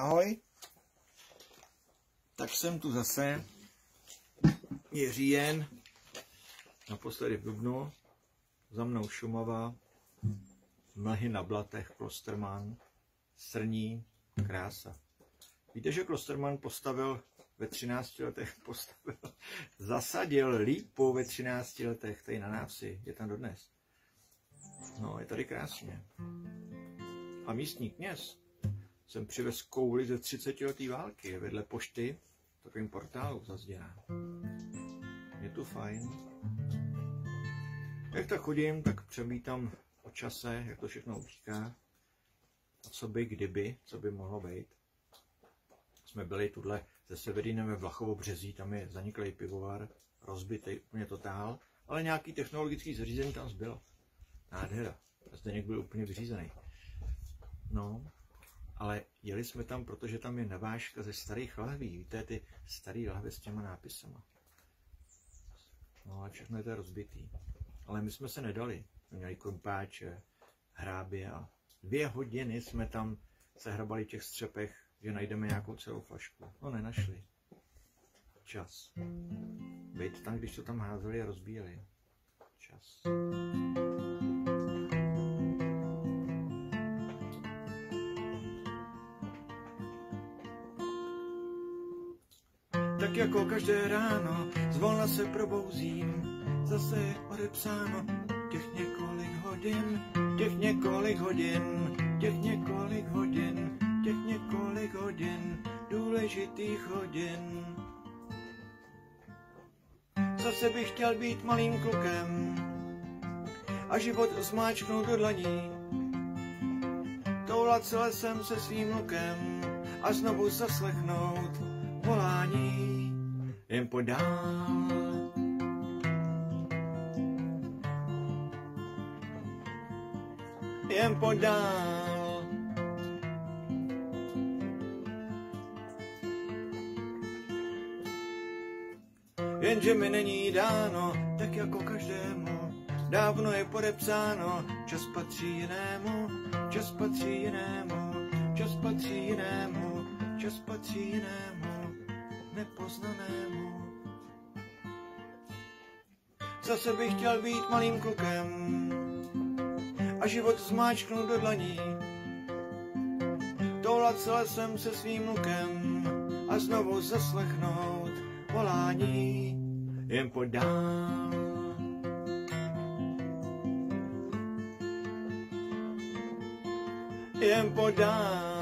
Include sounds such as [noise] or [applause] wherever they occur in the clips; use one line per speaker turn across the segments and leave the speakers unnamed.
Ahoj. Tak jsem tu zase. Je říjen. Naposledy v Dubnu. Za mnou Šumava. Mlhy na blatech Klosterman. Srní. Krása. Víte, že Klosterman postavil ve 13 letech [laughs] postavil, zasadil lípu ve 13 letech tady na návsi, je tam dodnes. No, je tady krásně. A místní kněz jsem přivez kouli ze 30 letý války, vedle pošty, takovým portálu zazděná. Je tu fajn. Jak tak chodím, tak přemítám o čase, jak to všechno utíká. A co by, kdyby, co by mohlo být. Jsme byli tuhle ze Severinem ve Vlachovo březí, tam je zaniklý pivovar, rozbitý úplně totál, ale nějaký technologický zařízení tam zbylo. Nádhera. Zdeněk byl úplně vyřízený. No, ale jeli jsme tam, protože tam je navážka ze starých lahví. Víte, ty staré lahve s těma nápisama. No a všechno je to rozbitý. Ale my jsme se nedali. Měli krumpáče, hrábě a dvě hodiny jsme tam se hrabali v těch střepech, že najdeme nějakou celou flašku. No nenašli. Čas. Být tam, když to tam házeli a rozbíjeli. Čas. Tak jako každé ráno zvolna se probouzím, zase je odepsáno těch několik hodin, těch několik hodin, těch několik hodin, těch několik hodin, důležitých hodin. Zase bych chtěl být malým klukem a život zmáčknout do dlaní. Toulat se lesem se svým lukem a znovu zaslechnout volání jen podál. Jen podál. Jenže mi není dáno, tak jako každému, dávno je podepsáno, čas patří jinému, čas patří jinému, čas patří jinému, čas patří jinému, nepoznanému. Zase bych chtěl být malým klukem a život zmáčknout do dlaní. Toulat se lesem se svým lukem a znovu zaslechnout volání jen podál. Jen podál.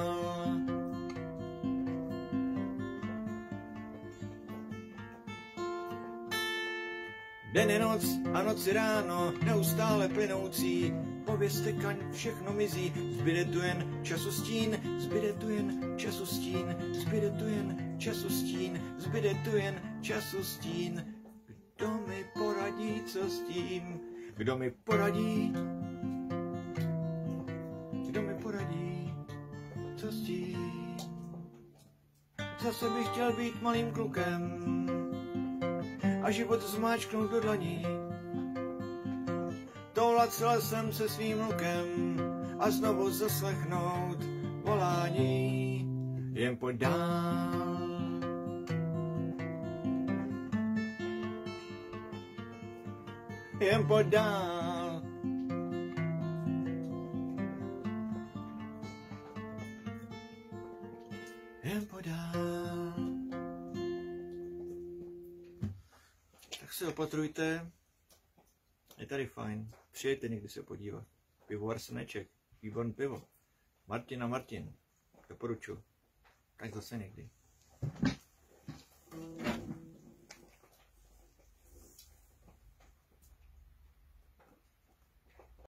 Den je noc a noc je ráno, neustále plynoucí, pověste kaň, všechno mizí, zbyde tu jen časostín, zbyde tu jen časostín, zbyde tu jen časostín, zbyde tu jen časostín. Kdo mi poradí, co s tím? Kdo mi poradí? Kdo mi poradí, co s tím? Zase bych chtěl být malým klukem a život zmáčknout do dlaní. Toulat se lesem se svým lukem a znovu zaslechnout volání jen podál. Jen podál. Jen podál. Se opatrujte. Je tady fajn. Přijďte někdy se podívat. Pivovar Sneček. Výborný pivo. Martin Martin. Doporučuji. Tak zase někdy.